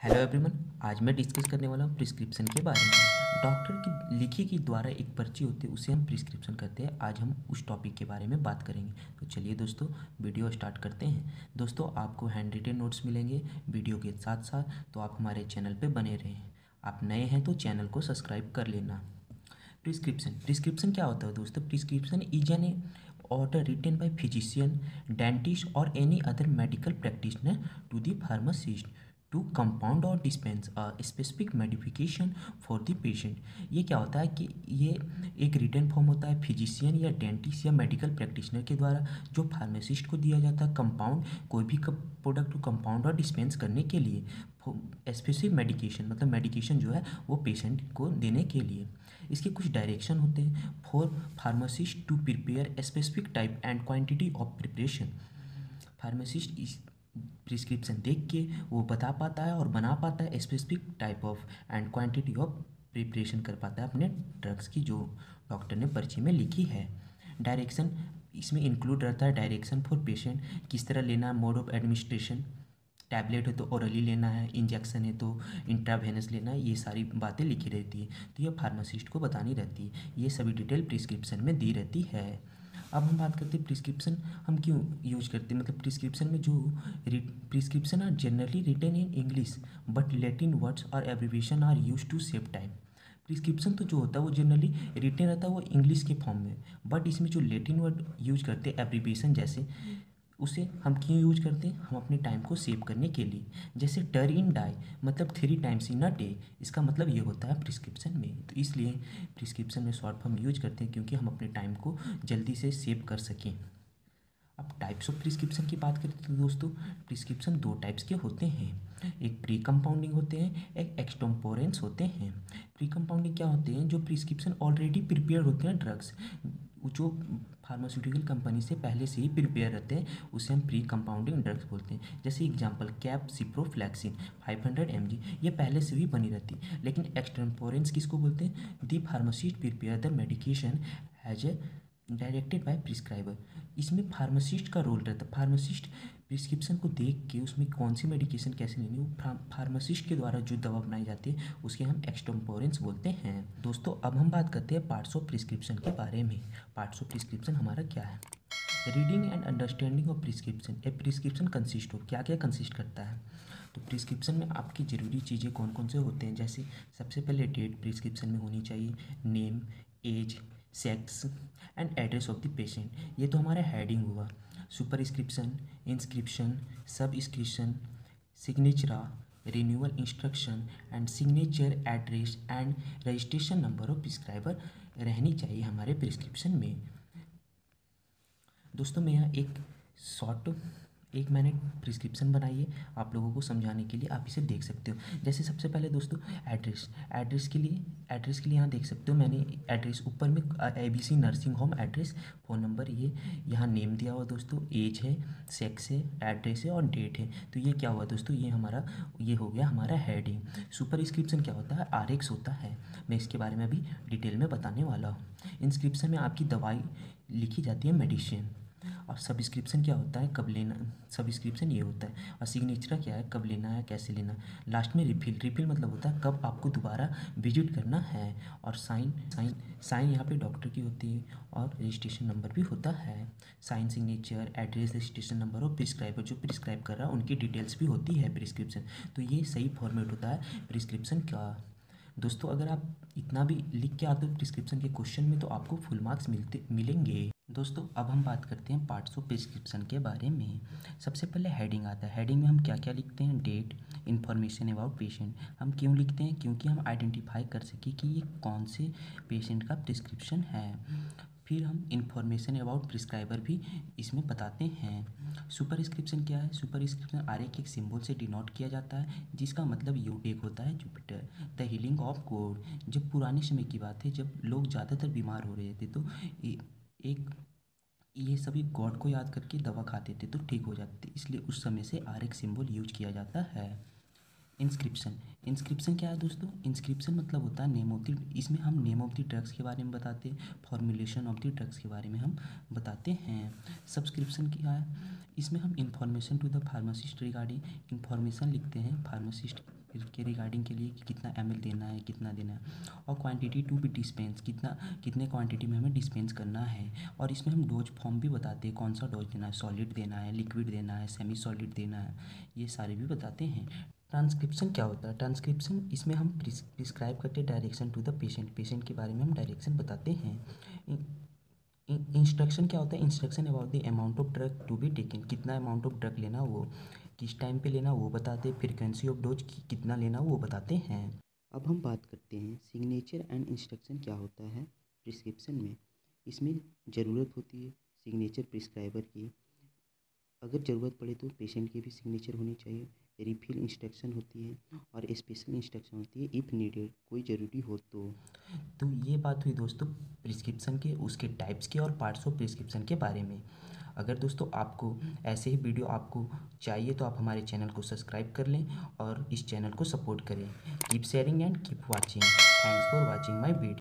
Hello everyone आज मैं discuss करने वाला हूँ प्रिस्क्रिप्शन के बारे में। डॉक्टर की, लिखी की द्वारा एक पर्ची होती है, उसे हम प्रिस्क्रिप्शन करते हैं। आज हम उस टॉपिक के बारे में बात करेंगे। तो चलिए दोस्तों वीडियो स्टार्ट करते हैं। दोस्तों, आपको हैंड रिटेन नोट्स मिलेंगे वीडियो के साथ साथ तो आप हमारे चैनल पर बने रहें। आप नए हैं तो चैनल को सब्सक्राइब कर लेना। प्रिस्क्रिप्शन प्रिस्क्रिप्शन क्या होता है दोस्तों? Prescription is an order written by physician, dentist or any other medical practitioner to the pharmacist to compound और dispense specific medication for the patient ये क्या होता है कि ये एक रिटर्न फॉर्म होता है फिजिशियन या डेंटिस्ट या मेडिकल प्रैक्टिशनर के द्वारा, जो फार्मासिस्ट को दिया जाता है कंपाउंड कोई भी प्रोडक्ट को कंपाउंड और डिस्पेंस करने के लिए स्पेसिफिक मेडिकेशन मतलब मेडिकेशन जो है, वो पेशेंट को देने के लिए। इसके कुछ डायरेक्शन होते हैं for pharmacist to prepare specific type and quantity of preparation pharmacist prescription देख के वो बता पाता है और बना पाता है specific type of and quantity of preparation कर पाता है अपने ड्रग्स की जो डॉक्टर ने पर्ची में लिखी है। डायरेक्शन इसमें इंक्लूड रहता है डायरेक्शन फॉर पेशेंट किस तरह लेना है मोड ऑफ़ एडमिनिस्ट्रेशन टैबलेट है तो ओरली लेना है इंजेक्शन है तो इंट्रावेनस लेना है, ये सारी बातें लिखी रहती है। तो ये फार्मासिस्ट को बतानी रहती है। ये सभी डिटेल प्रिस्क्रिप्शन में दी रहती है। अब हम बात करते हैं प्रिस्क्रिप्शन हम क्यों यूज़ करते हैं? मतलब प्रिस्क्रिप्शन में जो prescription are generally written in English but Latin words और abbreviation are use to save time prescription तो जो होता है वो जनरली रिटर्न रहता है, वो इंग्लिश के फॉर्म में। बट इसमें जो लेटिन वर्ड यूज़ करते हैं एब्रीवेशन जैसे उसे हम क्यों यूज़ करते हैं? हम अपने टाइम को सेव करने के लिए। जैसे टर इन डाई मतलब three times in a day इसका मतलब ये होता है प्रिस्क्रिप्शन में। तो इसलिए प्रिस्क्रिप्शन में शॉर्ट फॉर्म यूज़ करते हैं क्योंकि हम अपने टाइम को जल्दी से सेव कर सकें। अब टाइप्स ऑफ़ प्रिस्क्रिप्शन की बात करें तो दोस्तों प्रिस्क्रिप्शन दो टाइप्स के होते हैं। एक प्री कंपाउंडिंग होते हैं, एक एक्सटोम्पोरेंस होते हैं। प्री कंपाउंडिंग क्या होते हैं? जो प्रिस्क्रिप्शन ऑलरेडी प्रिपेयर होते हैं ड्रग्स जो फार्मास्यूटिकल कंपनी से पहले से ही प्रिपेयर रहते हैं, उसे हम प्री कंपाउंडिंग ड्रग्स बोलते हैं। जैसे एग्जांपल कैप सिप्रोफ्लैक्सिन 500 एम ये पहले से भी बनी रहती है। लेकिन एक्सटेम्पोरेंस किसको बोलते हैं? The pharmacist prepare the medication has a directed by prescriber इसमें फार्मासिस्ट का रोल रहता है। फार्मासिस्ट प्रिस्क्रिप्शन को देख के उसमें कौन सी मेडिकेशन कैसे लेनी वो फार्मासिस्ट के द्वारा जो दवा बनाई जाती है, उसके हम एक्सटम्पोरेंस बोलते हैं। दोस्तों, अब हम बात करते हैं पार्ट्स ऑफ़ प्रिस्क्रिप्शन के बारे में। पार्ट्स ऑफ़ प्रिस्क्रिप्शन हमारा क्या है? Reading and understanding of prescription a prescription consist हो क्या क्या कंसिस्ट करता है? तो प्रिस्क्रिप्शन में आपकी ज़रूरी चीज़ें कौन कौन से होते हैं? जैसे सबसे पहले डेट प्रिस्क्रिप्शन में होनी चाहिए name age sex and address of the patient ये तो हमारा हेडिंग हुआ। Super inscription inscription sub inscription signatura renewal instruction and signature address and registration number of prescriber रहनी चाहिए हमारे प्रिस्क्रिप्शन में। दोस्तों, मैं यहाँ एक शॉर्ट एक मैंने प्रिस्क्रिप्शन बनाई है, आप लोगों को समझाने के लिए आप इसे देख सकते हो। जैसे सबसे पहले दोस्तों एड्रेस एड्रेस के लिए एड्रेस के लिए यहाँ देख सकते हो मैंने एड्रेस ऊपर में A B C nursing home address phone number ये, यहाँ नेम दिया हुआ दोस्तों एज है सेक्स है एड्रेस है और डेट है। तो ये क्या हुआ दोस्तों, ये हमारा, ये हो गया हमारा हेडिंग सुपर स्क्रिप्शन क्या होता है? आरएक्स होता है। मैं इसके बारे में अभी डिटेल में बताने वाला हूँ। इंस्क्रिप्शन में आपकी दवाई लिखी जाती है मेडिसिन और सब्सक्रिप्शन क्या होता है? कब लेना सब्सक्रिप्शन ये होता है। और सिग्नेचर क्या है? कब लेना है? कैसे लेना है? लास्ट में रिफिल रिफिल मतलब होता है कब आपको दोबारा विज़िट करना है। और साइन साइन साइन यहाँ पे डॉक्टर की होती है और रजिस्ट्रेशन नंबर भी होता है। Sign signature address registration number और प्रिस्क्राइबर जो प्रिस्क्राइब कर रहा है, उनकी डिटेल्स भी होती है प्रिस्क्रिप्शन तो ये सही फॉर्मेट होता है प्रिस्क्रिप्शन का। दोस्तों, अगर आप इतना भी लिख के आते हो प्रिस्क्रिप्शन के क्वेश्चन में तो आपको फुल मार्क्स मिलते, मिलेंगे। दोस्तों, अब हम बात करते हैं पार्ट्स ऑफ़ प्रिस्क्रिप्शन के बारे में। सबसे पहले हेडिंग आता है। हेडिंग में हम क्या क्या लिखते हैं? डेट इन्फॉर्मेशन अबाउट पेशेंट हम क्यों लिखते हैं? क्योंकि हम आइडेंटिफाई कर सकें कि ये कौन से पेशेंट का प्रिस्क्रिप्शन है। फिर हम इंफॉर्मेशन अबाउट प्रिस्क्राइबर भी इसमें बताते हैं। सुपर स्क्रिप्शन क्या है? सुपर स्क्रिप्शन आर एक सिंबल से डिनोट किया जाता है, जिसका मतलब यू एक होता है Jupiter the healing of god जब पुराने समय की बात है, जब लोग ज़्यादातर बीमार हो रहे थे तो एक, ये सभी गॉड को याद करके दवा खाते थे तो ठीक हो जाते, इसलिए उस समय से आर एक सिम्बल यूज़ किया जाता है। इंस्क्रिप्शन इंस्क्रिप्शन क्या है दोस्तों? इंस्क्रिप्शन मतलब होता है नेम ऑफ़ द इसमें हम नेम ऑफ़ द ड्रग्स के बारे में बताते हैं फॉर्मुलेशन ऑफ़ द ड्रग्स के बारे में हम बताते हैं। सब्सक्रिप्शन क्या है? इसमें हम information to the pharmacist regarding information लिखते हैं फार्मासिस्ट के रिगार्डिंग के लिए कि कितना एमएल देना है, कितना देना है। और क्वांटिटी टू बी डिस्पेंस कितना, कितने क्वांटिटी में हमें डिस्पेंस करना है। और इसमें हम डोज फॉर्म भी बताते हैं, कौन सा डोज देना है सॉलिड देना है लिक्विड देना है सेमी सॉलिड देना है, ये सारे भी बताते हैं। ट्रांसक्रिप्शन क्या होता है? ट्रांसक्रिप्शन इसमें हम प्रिस्क्राइब करते हैं direction to the patient patient के बारे में हम डायरेक्शन बताते हैं। इंस्ट्रक्शन क्या होता है? Instruction about the amount of drug to be taken कितना अमाउंट ऑफ़ ड्रग लेना वो। किस टाइम पे लेना वो बताते हैं फ्रिक्वेंसी ऑफ़ डोज कितना लेना वो बताते हैं। अब हम बात करते हैं सिग्नेचर एंड इंस्ट्रक्शन क्या होता है प्रिस्क्रिप्शन में। इसमें ज़रूरत होती है सिग्नेचर प्रिस्क्राइबर की। अगर ज़रूरत पड़े तो पेशेंट की भी सिग्नेचर होनी चाहिए। रिफिल इंस्ट्रक्शन होती है और स्पेशल इंस्ट्रक्शन होती है इफ़ नीडेड कोई ज़रूरी हो तो। तो ये बात हुई दोस्तों प्रिस्क्रिप्शन के उसके टाइप्स के और पार्ट्स ऑफ़ प्रिस्क्रिप्शन के बारे में। अगर दोस्तों आपको ऐसे ही वीडियो आपको चाहिए तो आप हमारे चैनल को सब्सक्राइब कर लें और इस चैनल को सपोर्ट करें। Keep sharing and keep watching thanks for watching my video